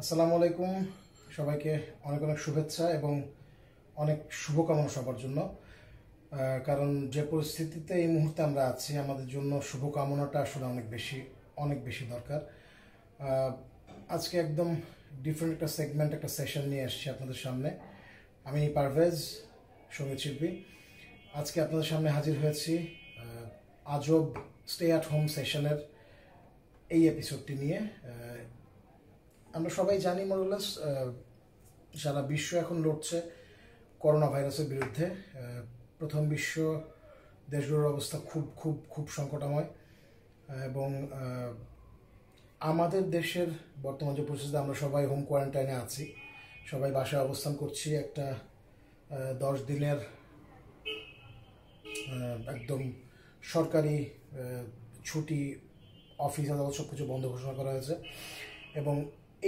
আসসালামু আলাইকুম। সবাইকে অনেক অনেক শুভেচ্ছা এবং অনেক শুভকামনা সবার জন্য। কারণ যে পরিস্থিতিতে এই মুহূর্তে আমরা আছি, আমাদের জন্য শুভকামনাটা আসলে অনেক বেশি অনেক বেশি দরকার। আজকে একদম ডিফারেন্ট একটা সেগমেন্ট একটা সেশন নিয়ে এসেছি আপনাদের সামনে। আমি পারভেজ সংগীত শিল্পী। আজকে আপনাদের সামনে হাজির হয়েছি আজব স্টে অ্যাট হোম সেশনের এই এপিসোডটি নিয়ে। আমরা সবাই জানি মোরলেস সারা বিশ্ব এখন লড়ছে করোনা ভাইরাসের বিরুদ্ধে প্রথম বিশ্ব দেশগুলোর অবস্থা খুব খুব খুব সংকটাময়। এবং আমাদের দেশের বর্তমান যে পরিস্থিতি আমরা সবাই হোম কোয়ারেন্টাইনে আছি। সবাই বাসায় অবস্থান করছি একটা দশ দিনের একদম সরকারি ছুটি, অফিস, আদালত সব কিছু বন্ধ ঘোষণা করা হয়েছে। এবং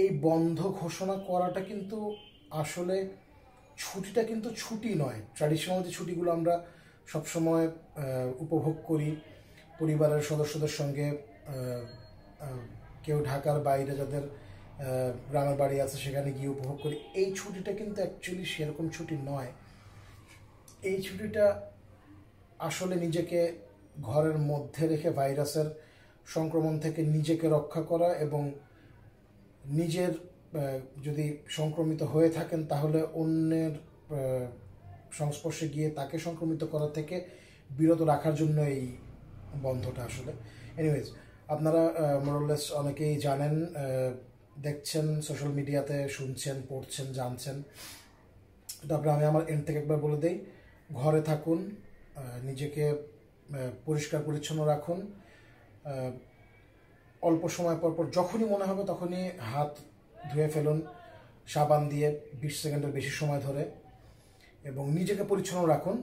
এই বন্ধ ঘোষণা করাটা কিন্তু আসলে ছুটিটা কিন্তু ছুটি নয়। ট্র্যাডিশনাল যে ছুটিগুলো আমরা সবসময় উপভোগ করি, পরিবারের সদস্যদের সঙ্গে কেউ ঢাকার বাইরে যাদের গ্রামের বাড়ি আছে সেখানে গিয়ে উপভোগ করি। এই ছুটিটা কিন্তু অ্যাকচুয়ালি সেরকম ছুটি নয়। এই ছুটিটা আসলে নিজেকে ঘরের মধ্যে রেখে ভাইরাসের সংক্রমণ থেকে নিজেকে রক্ষা করা এবং নিজের যদি সংক্রমিত হয়ে থাকেন, তাহলে অন্যের সংস্পর্শে গিয়ে তাকে সংক্রমিত করা থেকে বিরত রাখার জন্য এই বন্ধটা আসলে। এনিওয়েজ আপনারা মোরলেস অনেকেই জানেন দেখছেন সোশ্যাল মিডিয়াতে শুনছেন, পড়ছেন, জানছেন। তারপরে আমি আমার এন্ড থেকে একবার বলে দিই, ঘরে থাকুন নিজেকে পরিষ্কার পরিচ্ছন্ন রাখুন অল্প সময় পর পর যখনই মনে হবে তখনই হাত ধুয়ে ফেলুন, সাবান দিয়ে বিশ সেকেন্ডের বেশি সময় ধরে এবং নিজেকে পরিচ্ছন্ন রাখুন,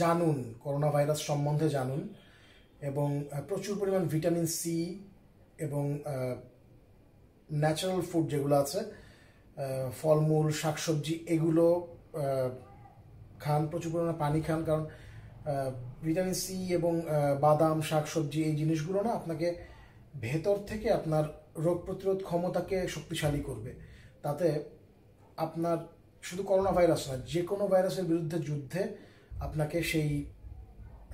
জানুন করোনা ভাইরাস সম্বন্ধে জানুন এবং প্রচুর পরিমাণ ভিটামিন সি এবং ন্যাচারাল ফুড যেগুলো আছে ফলমূল, শাকসবজি, এগুলো খান, প্রচুর পরিমাণে পানি খান কারণ ভিটামিন সি এবং বাদাম, শাকসবজি এই জিনিসগুলো না আপনাকে ভেতর থেকে আপনার রোগ প্রতিরোধ ক্ষমতাকে শক্তিশালী করবে। তাতে আপনার শুধু করোনা ভাইরাস নয়, যে কোনো ভাইরাসের বিরুদ্ধে যুদ্ধে আপনাকে সেই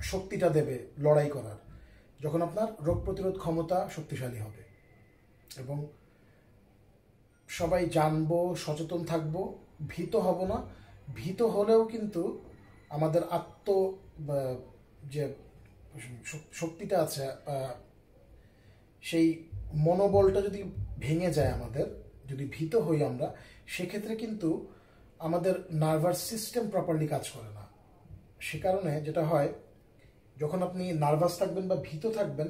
শক্তিটা দেবে লড়াই করার, যখন আপনার রোগ প্রতিরোধ ক্ষমতা শক্তিশালী হবে। এবং সবাই জানব, সচেতন থাকব, ভীত হব না। ভীত হলেও কিন্তু আমাদের আত্ম যে শক্তিটা আছে সেই মনোবলটা যদি ভেঙে যায় আমাদের, যদি ভীত হই আমরা, সেক্ষেত্রে কিন্তু আমাদের নার্ভাস সিস্টেম প্রপারলি কাজ করে না। সে কারণে যেটা হয়, যখন আপনি নার্ভাস থাকবেন বা ভীত থাকবেন,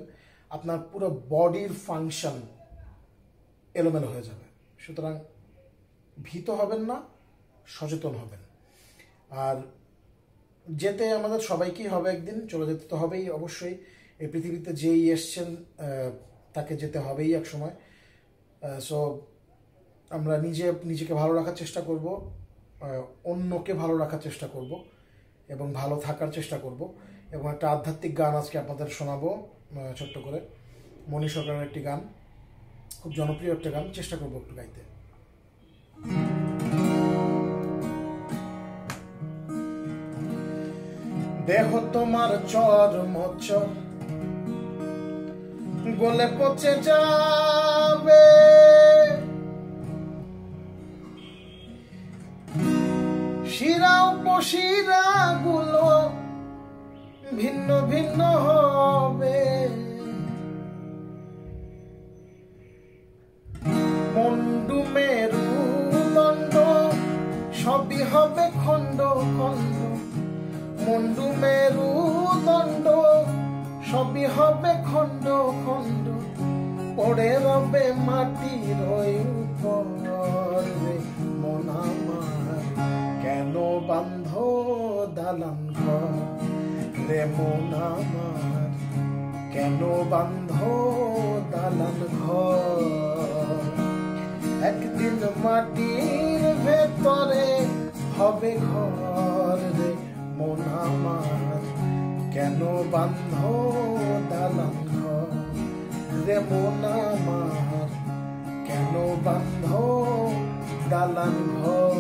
আপনার পুরো বডির ফাংশন এলোমেলো হয়ে যাবে। সুতরাং ভীত হবেন না, সচেতন হবেন। আর যেতে আমাদের সবাইকেই হবে একদিন, চলে যেতে তো হবেই অবশ্যই। এই পৃথিবীতে যেই এসছেন তাকে যেতে হবেই এক সময়। সো আমরা নিজে, নিজেকে ভালো রাখার চেষ্টা করব অন্যকে ভালো রাখার চেষ্টা করব, এবং ভালো থাকার চেষ্টা করব। এবং একটা আধ্যাত্মিক গান আজকে আপনাদের শোনাবো ছোট্ট করে। মণি সরকারের একটি গান, খুব জনপ্রিয় একটা গান, চেষ্টা করব একটু গাইতে। দেহ তোমার চর মচর গলে পচে যাবে। শিরা উপশিরা গুলো ভিন্ন ভিন্ন হবে। মন্ডু মেরুদণ্ড সবই হবে খণ্ড খণ্ড। মন্ডু মেরুদণ্ড সবই হবে খণ্ড খণ্ড, পড়ে রবে মাটির উপর। মন আমার কেন বান্ধ দালান ঘর? রে মন কেন বান্ধ দালান ঘর? একদিন মাটির ভেতরে হবে ঘর রে মন কেন বান্ধ দালান ঘর? রে মন আমার কেন বান্ধ দালান ঘর?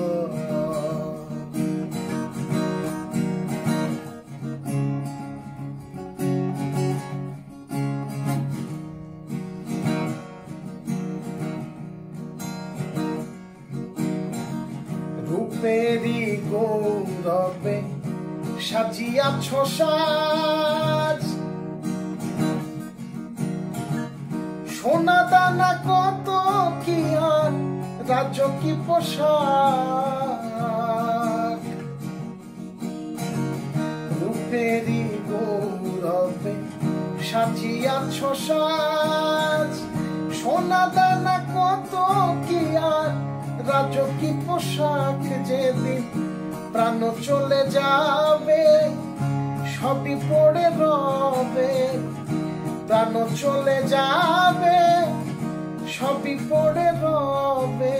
রূপেরই গৌরবে সাজিয়াছ সাজ সোনা দানা কত কি আর, রাজ্য কি পোশাক? রূপেরই গৌরবে সাজিয়াছ সাজ সোনা দানা কত কি আর রাজকী পোশাক? যেদিন প্রাণ চলে যাবে, সবই পড়ে রবে। প্রাণ চলে যাবে, সবই পড়ে রবে।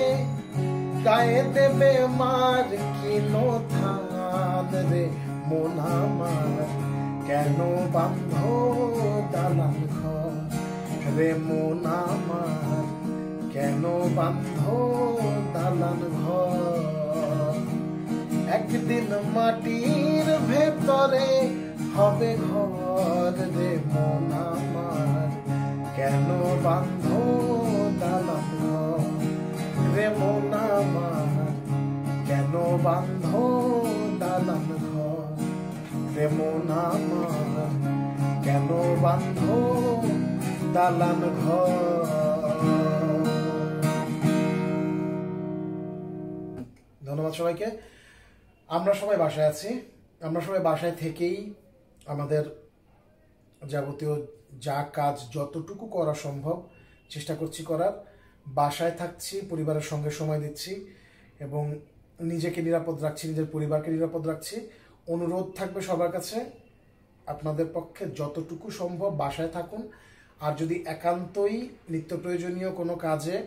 গায়ে দেবে মার কিনো ধান রে, মন আমার কেন বান্ধ দালান ঘর? রে মন আমার কেন বান্ধ দালান ঘর? একদিন মাটির ভেতরে হবে ঘর রে মন আমার। কেন বান্ধ দালান রে মন আমার? কেন বান্ধ দালান ঘর রে মন আমার? কেন বান্ধ দালান ঘর? ধন্যবাদ সবাইকে। আমরা সবাই বাসায় আছি। আমরা সবাই বাসায় থেকেই আমাদের যাবতীয় যা কাজ যতটুকু করা সম্ভব চেষ্টা করছি করার। বাসায় থাকছি, পরিবারের সঙ্গে সময় দিচ্ছি এবং নিজেকে নিরাপদ রাখছি, নিজের পরিবারকে নিরাপদ রাখছি। অনুরোধ থাকবে সবার কাছে, আপনাদের পক্ষে যতটুকু সম্ভব বাসায় থাকুন। আর যদি একান্তই নিত্য প্রয়োজনীয় কোনো কাজে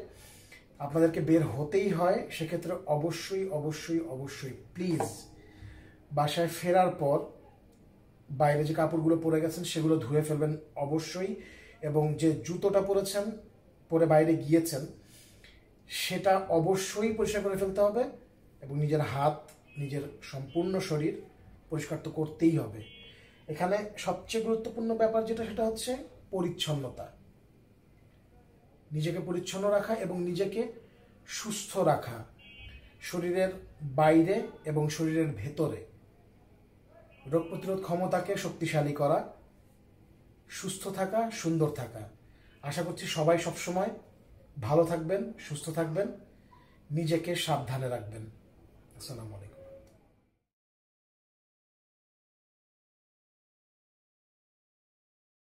আপনাদেরকে বের হতেই হয়, সেক্ষেত্রে অবশ্যই অবশ্যই অবশ্যই প্লিজ বাসায় ফেরার পর বাইরে যে কাপড়গুলো পরে গেছেন সেগুলো ধুয়ে ফেলবেন অবশ্যই এবং যে জুতোটা পরেছেন, পরে বাইরে গিয়েছেন, সেটা অবশ্যই পরিষ্কার করে ফেলতে হবে এবং নিজের হাত, নিজের সম্পূর্ণ শরীর পরিষ্কার তো করতেই হবে। এখানে সবচেয়ে গুরুত্বপূর্ণ ব্যাপার যেটা, সেটা হচ্ছে পরিচ্ছন্নতা। নিজেকে পরিচ্ছন্ন রাখা এবং নিজেকে সুস্থ রাখা। শরীরের বাইরে এবং শরীরের ভেতরে। রোগ প্রতিরোধ ক্ষমতাকে শক্তিশালী করা, সুস্থ থাকা, সুন্দর থাকা। আশা করছি সবাই সবসময় ভালো থাকবেন, সুস্থ থাকবেন, নিজেকে সাবধানে রাখবেন। আসসালামু আলাইকুম।